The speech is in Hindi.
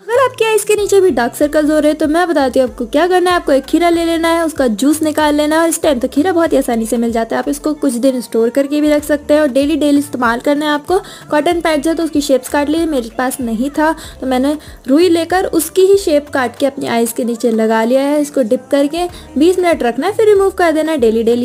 अगर आपके आइस के नीचे भी डार्क सर्कल्स हो रहे हैं तो मैं बताती हूँ आपको क्या करना है। आपको एक खीरा ले लेना है, उसका जूस निकाल लेना है और इस टाइम तो खीरा बहुत ही आसानी से मिल जाता है। आप इसको कुछ दिन स्टोर करके भी रख सकते हैं और डेली डेली इस्तेमाल करना है आपको। कॉटन पैड है तो उसकी शेप्स काट ली मेरे पास नहीं था तो मैंने रुई लेकर उसकी ही शेप काट के अपनी आइस के नीचे लगा लिया है। इसको डिप करके बीस मिनट रखना है, फिर रिमूव कर देना है डेली डेली